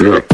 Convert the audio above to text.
Yeah.